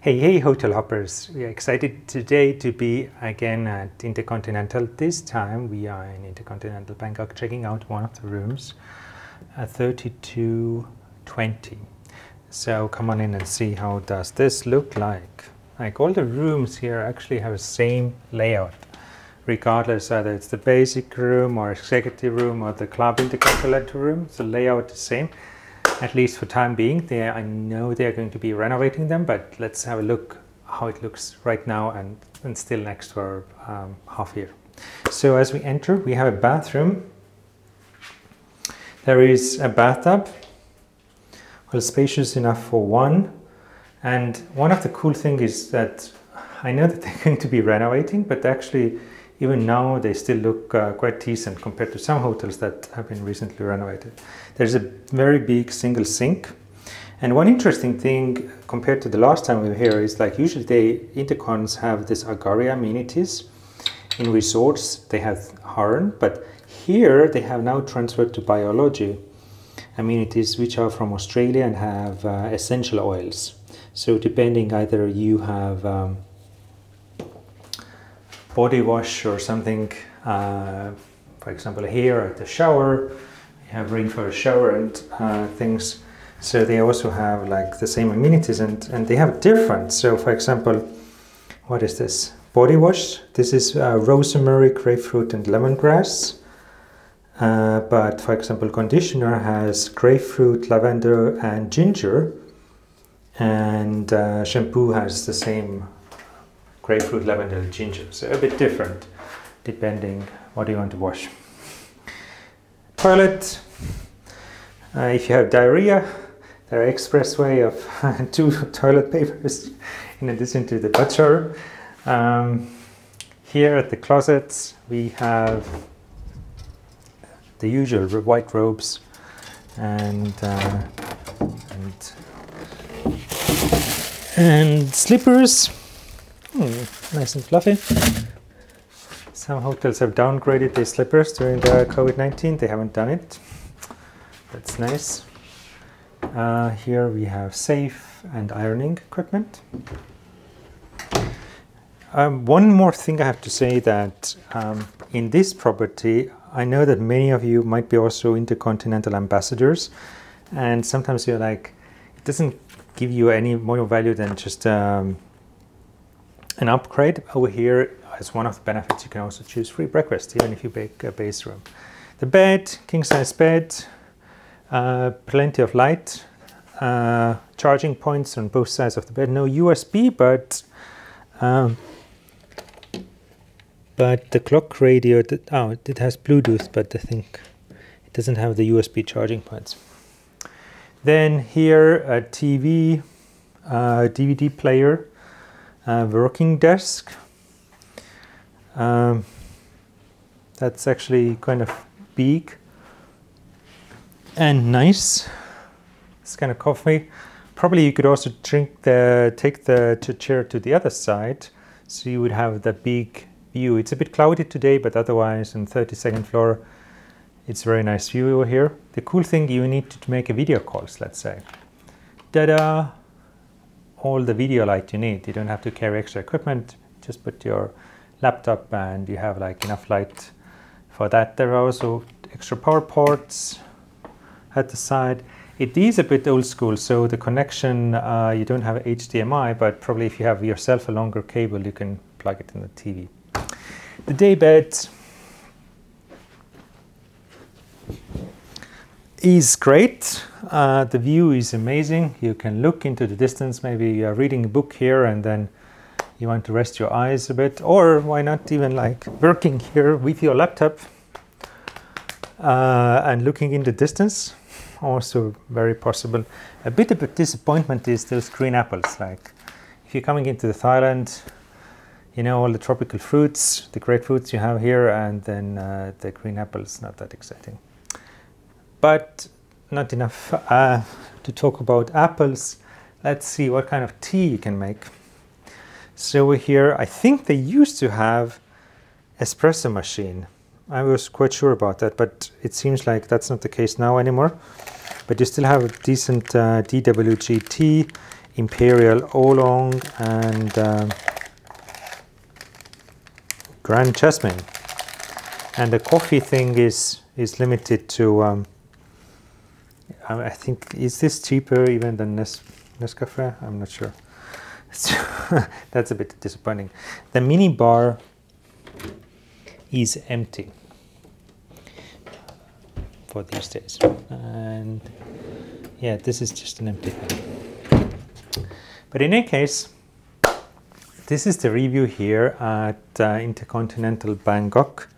Hey, hey, hotel hoppers. We are excited today to be again at Intercontinental. This time we are in Intercontinental Bangkok checking out one of the rooms uh, at 3220. So come on in and see how does this look like. Like all the rooms here actually have the same layout regardless whether it's the basic room or executive room or the club intercontinental room. The layout is the same at least for time being. I know they're going to be renovating them, but let's have a look how it looks right now and, and still next for um, half year. So as we enter, we have a bathroom. There is a bathtub, well spacious enough for one. And one of the cool things is that I know that they're going to be renovating, but actually even now they still look uh, quite decent compared to some hotels that have been recently renovated. There's a very big single sink. And one interesting thing compared to the last time we were here is like usually they intercons have this Agraria amenities. In resorts they have Harnn, but here they have now transferred to biology amenities which are from Australia and have uh, essential oils. So depending either you have um, body wash or something. Uh, for example, here at the shower, you have ring for a shower and uh, things. So they also have like the same amenities and, and they have different. So for example, what is this? Body wash. This is uh, rosemary, grapefruit and lemongrass. Uh, but for example, conditioner has grapefruit, lavender and ginger. And uh, shampoo has the same grapefruit, lavender, ginger. So a bit different depending what you want to wash. Toilet. Uh, if you have diarrhea, there are express way of two toilet papers in addition to the butcher. Um, here at the closets, we have the usual white robes and uh, and and slippers Hmm, nice and fluffy. Some hotels have downgraded their slippers during the COVID-19. They haven't done it. That's nice. Uh, here we have safe and ironing equipment. Um, one more thing I have to say that um, in this property, I know that many of you might be also intercontinental ambassadors, and sometimes you're like, it doesn't give you any more value than just um, an upgrade over here as one of the benefits. You can also choose free breakfast even if you bake a base room. The bed king size bed uh, plenty of light uh, charging points on both sides of the bed. No usb but um, but the clock radio oh it has bluetooth but i think it doesn't have the usb charging points. Then here a tv uh, dvd player uh, working desk. Um, that's actually kind of big and nice. It's kind of coffee. Probably you could also drink the take the chair to the other side, so you would have the big view. It's a bit cloudy today, but otherwise, on 32nd floor, it's very nice view over here. The cool thing, you need to make a video calls, let's say. Ta-da! All the video light you need. You don't have to carry extra equipment. Just put your laptop and you have like enough light for that. There are also extra power ports at the side. It is a bit old school, so the connection, uh, you don't have HDMI, but probably if you have yourself a longer cable, you can plug it in the TV. The day bed is great. Uh, the view is amazing. You can look into the distance. Maybe you are reading a book here and then you want to rest your eyes a bit. Or why not even like working here with your laptop uh, and looking in the distance. Also very possible. A bit of a disappointment is those green apples. Like if you're coming into the Thailand, you know all the tropical fruits, the grapefruits you have here, and then uh, the green apples, not that exciting but not enough uh, to talk about apples. Let's see what kind of tea you can make. So here, I think they used to have espresso machine. I was quite sure about that, but it seems like that's not the case now anymore. But you still have a decent uh, TWG tea Imperial Oolong and um, Grand Jasmine. And the coffee thing is is limited to. Um, I think is this cheaper even than Nes Nescafe? I'm not sure. That's a bit disappointing. The mini bar is empty for these days, and yeah, this is just an empty thing. But in any case, this is the review here at uh, Intercontinental Bangkok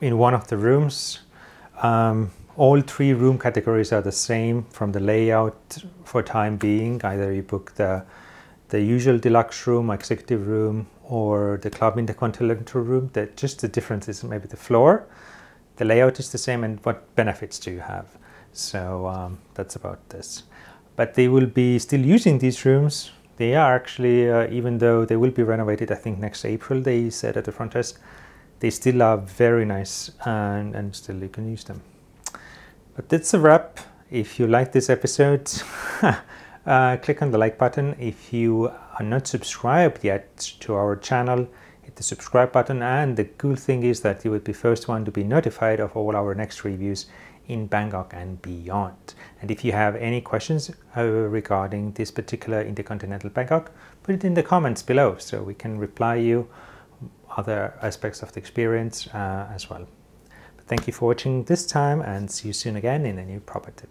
in one of the rooms. Um, all three room categories are the same from the layout for time being. Either you book the the usual deluxe room, executive room, or the club intercontinental room. That just the difference is maybe the floor. The layout is the same, and what benefits do you have? So um, that's about this. But they will be still using these rooms. They are actually, uh, even though they will be renovated, I think next April. They said at the front desk, they still are very nice, and, and still you can use them. But that's a wrap. If you like this episode, uh, click on the like button. If you are not subscribed yet to our channel, hit the subscribe button. And the cool thing is that you would be first one to be notified of all our next reviews in Bangkok and beyond. And if you have any questions uh, regarding this particular Intercontinental Bangkok, put it in the comments below so we can reply you other aspects of the experience uh, as well. Thank you for watching this time and see you soon again in a new property.